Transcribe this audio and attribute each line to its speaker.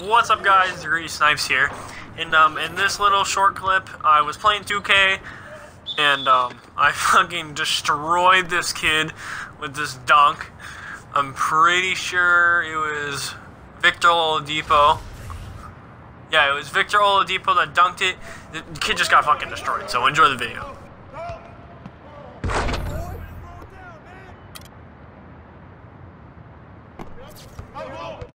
Speaker 1: What's up guys, Degree Snipes here. And um, in this little short clip, I was playing 2K, and um, I fucking destroyed this kid with this dunk. I'm pretty sure it was Victor Oladipo. Yeah, it was Victor Oladipo that dunked it. The kid just got fucking destroyed, so enjoy the video. Oh,